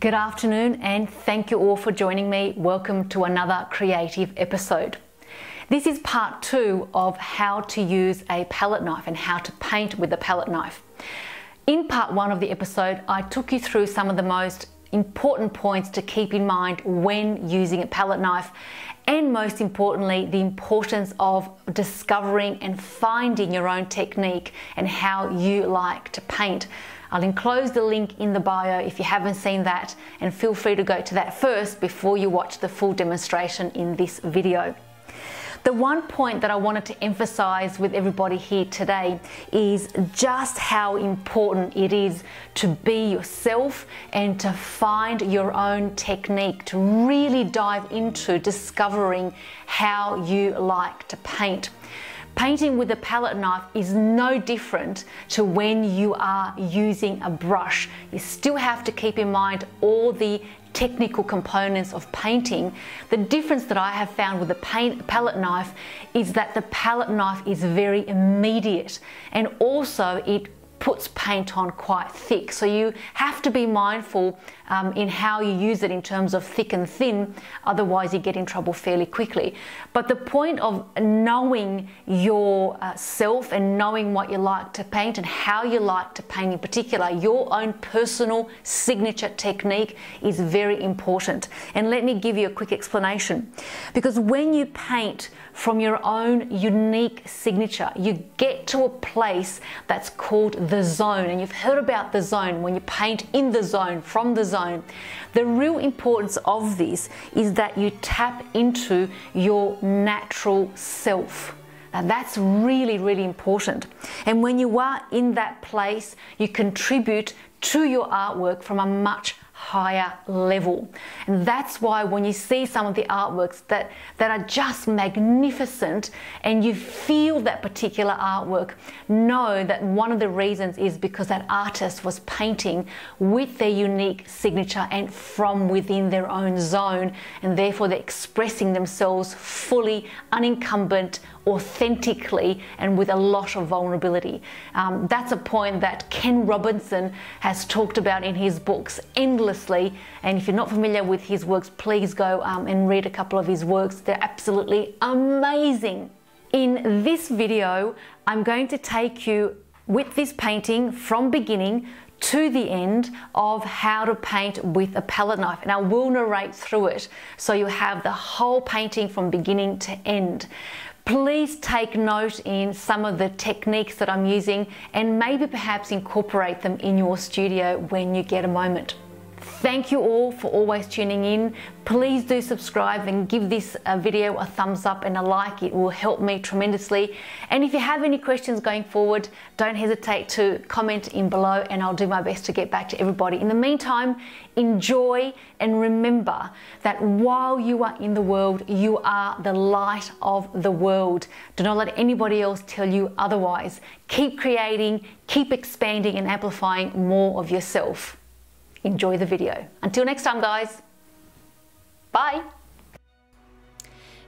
Good afternoon, and thank you all for joining me. Welcome to another creative episode. This is part two of how to use a palette knife and how to paint with a palette knife. In part one of the episode, I took you through some of the most important points to keep in mind when using a palette knife, and most importantly, the importance of discovering and finding your own technique and how you like to paint. I'll enclose the link in the bio if you haven't seen that and feel free to go to that first before you watch the full demonstration in this video. The one point that I wanted to emphasize with everybody here today is just how important it is to be yourself and to find your own technique, to really dive into discovering how you like to paint. Painting with a palette knife is no different to when you are using a brush. You still have to keep in mind all the technical components of painting. The difference that I have found with the paint, palette knife is that the palette knife is very immediate and also it puts paint on quite thick. So you have to be mindful um, in how you use it in terms of thick and thin, otherwise you get in trouble fairly quickly. But the point of knowing yourself uh, and knowing what you like to paint and how you like to paint in particular, your own personal signature technique is very important. And let me give you a quick explanation. Because when you paint from your own unique signature, you get to a place that's called the zone. And you've heard about the zone when you paint in the zone, from the zone. The real importance of this is that you tap into your natural self. Now that's really, really important. And when you are in that place, you contribute to your artwork from a much higher level. And that's why when you see some of the artworks that, that are just magnificent and you feel that particular artwork, know that one of the reasons is because that artist was painting with their unique signature and from within their own zone, and therefore they're expressing themselves fully, unencumbered, authentically and with a lot of vulnerability. Um, that's a point that Ken Robinson has talked about in his books endlessly. And if you're not familiar with his works, please go um, and read a couple of his works. They're absolutely amazing. In this video, I'm going to take you with this painting from beginning to the end of how to paint with a palette knife and I will narrate through it so you have the whole painting from beginning to end. Please take note in some of the techniques that I'm using and maybe perhaps incorporate them in your studio when you get a moment. Thank you all for always tuning in. Please do subscribe and give this uh, video a thumbs up and a like. It will help me tremendously. And if you have any questions going forward, don't hesitate to comment in below and I'll do my best to get back to everybody. In the meantime, enjoy and remember that while you are in the world, you are the light of the world. Do not let anybody else tell you otherwise. Keep creating, keep expanding and amplifying more of yourself enjoy the video. Until next time, guys. Bye.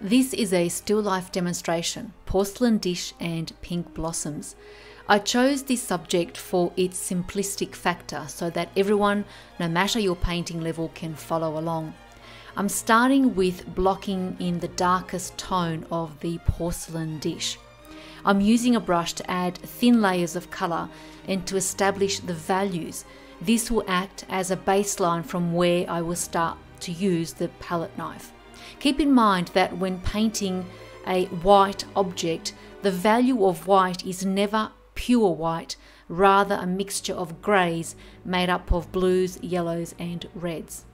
This is a still life demonstration, porcelain dish and pink blossoms. I chose this subject for its simplistic factor so that everyone, no matter your painting level, can follow along. I'm starting with blocking in the darkest tone of the porcelain dish. I'm using a brush to add thin layers of colour and to establish the values this will act as a baseline from where I will start to use the palette knife. Keep in mind that when painting a white object, the value of white is never pure white, rather a mixture of greys made up of blues, yellows and reds.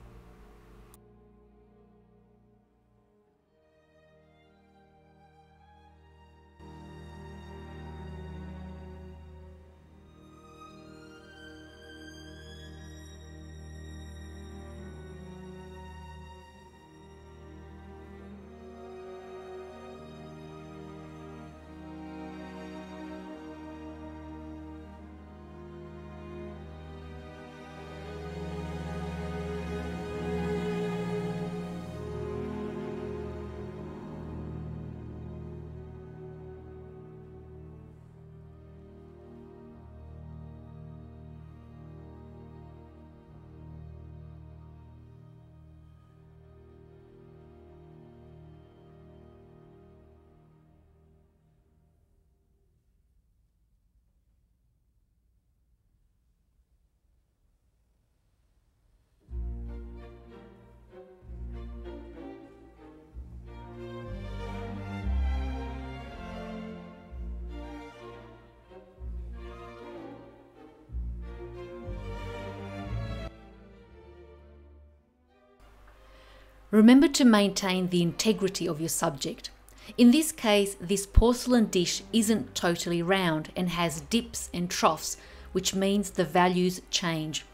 Remember to maintain the integrity of your subject. In this case, this porcelain dish isn't totally round and has dips and troughs, which means the values change.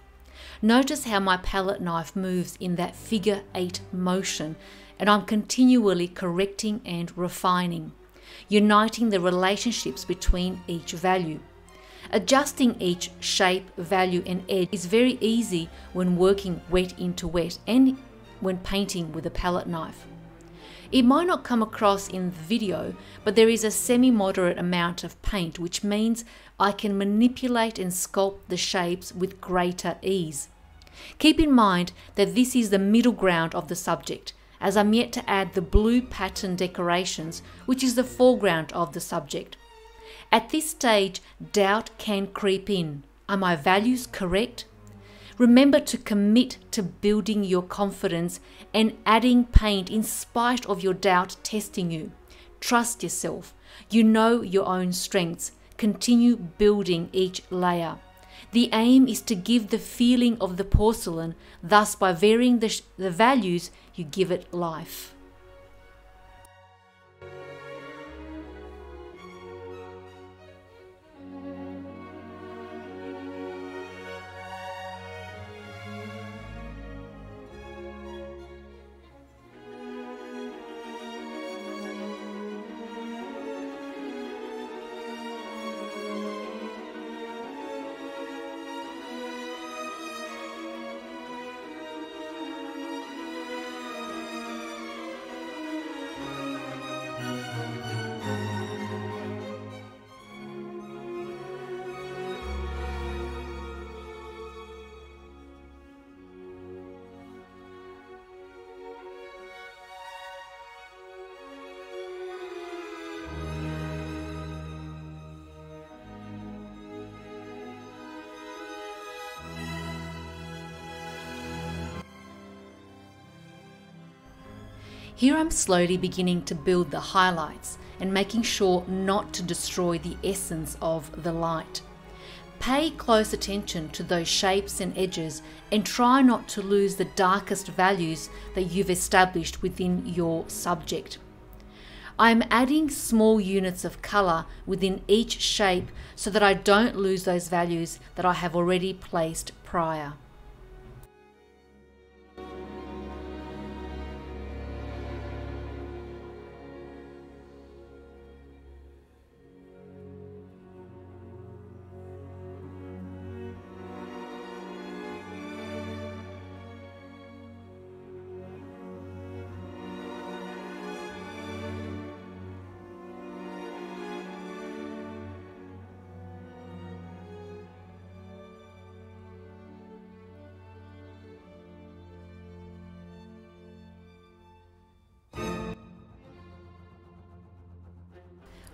Notice how my palette knife moves in that figure eight motion, and I'm continually correcting and refining, uniting the relationships between each value. Adjusting each shape, value, and edge is very easy when working wet into wet and when painting with a palette knife. It might not come across in the video, but there is a semi-moderate amount of paint, which means I can manipulate and sculpt the shapes with greater ease. Keep in mind that this is the middle ground of the subject, as I'm yet to add the blue pattern decorations, which is the foreground of the subject. At this stage, doubt can creep in. Are my values correct? Remember to commit to building your confidence and adding paint in spite of your doubt testing you. Trust yourself. You know your own strengths. Continue building each layer. The aim is to give the feeling of the porcelain, thus, by varying the, the values, you give it life. Here I'm slowly beginning to build the highlights and making sure not to destroy the essence of the light. Pay close attention to those shapes and edges and try not to lose the darkest values that you've established within your subject. I'm adding small units of colour within each shape so that I don't lose those values that I have already placed prior.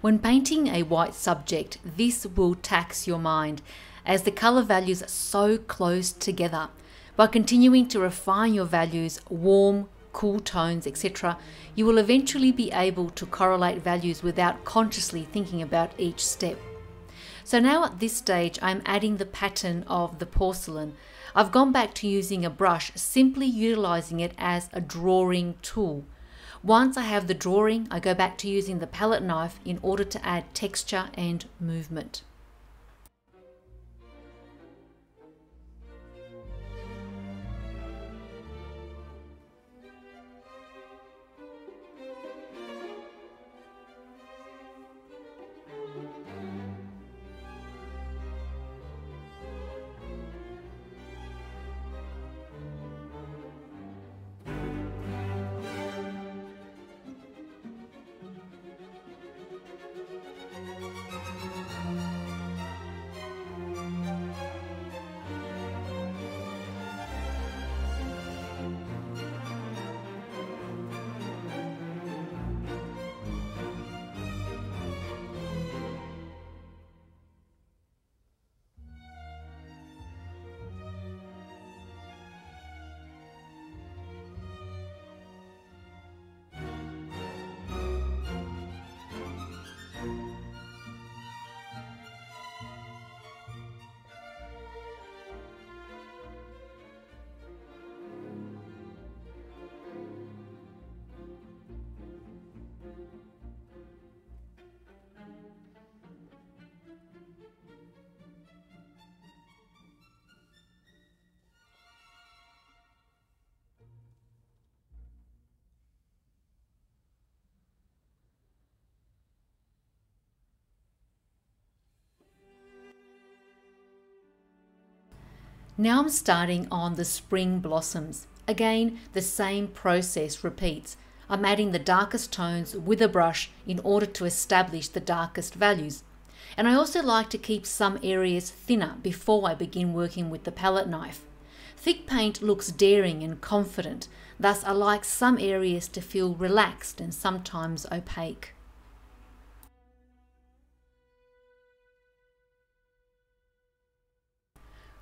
When painting a white subject, this will tax your mind as the color values are so close together. By continuing to refine your values, warm, cool tones, etc., you will eventually be able to correlate values without consciously thinking about each step. So now at this stage, I'm adding the pattern of the porcelain. I've gone back to using a brush, simply utilizing it as a drawing tool. Once I have the drawing, I go back to using the palette knife in order to add texture and movement. Now I'm starting on the spring blossoms. Again, the same process repeats. I'm adding the darkest tones with a brush in order to establish the darkest values. And I also like to keep some areas thinner before I begin working with the palette knife. Thick paint looks daring and confident, thus I like some areas to feel relaxed and sometimes opaque.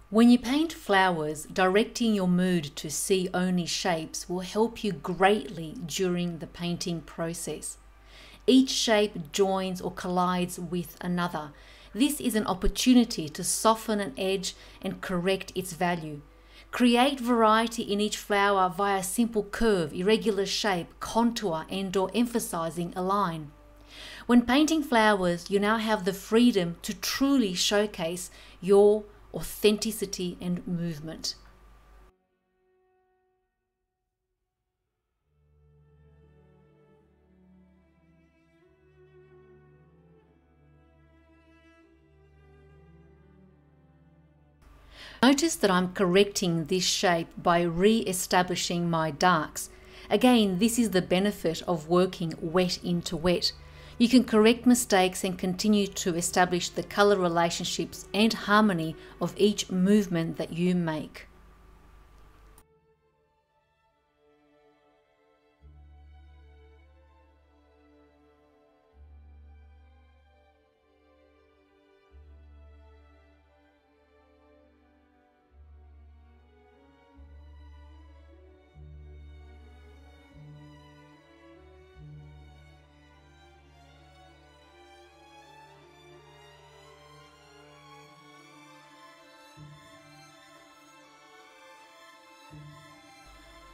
When you paint flowers, directing your mood to see only shapes will help you greatly during the painting process. Each shape joins or collides with another. This is an opportunity to soften an edge and correct its value. Create variety in each flower via simple curve, irregular shape, contour and or emphasizing a line. When painting flowers, you now have the freedom to truly showcase your authenticity and movement. Notice that I'm correcting this shape by re-establishing my darks. Again, this is the benefit of working wet into wet. You can correct mistakes and continue to establish the color relationships and harmony of each movement that you make.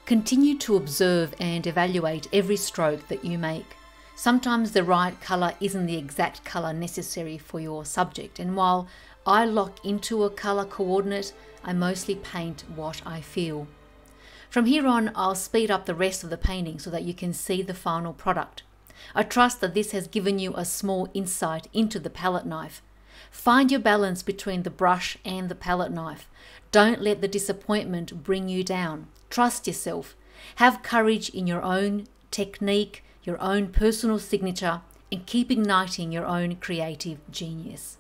Continue to observe and evaluate every stroke that you make. Sometimes the right colour isn't the exact colour necessary for your subject, and while I lock into a colour coordinate, I mostly paint what I feel. From here on, I'll speed up the rest of the painting so that you can see the final product. I trust that this has given you a small insight into the palette knife. Find your balance between the brush and the palette knife. Don't let the disappointment bring you down. Trust yourself. Have courage in your own technique, your own personal signature, and keep igniting your own creative genius.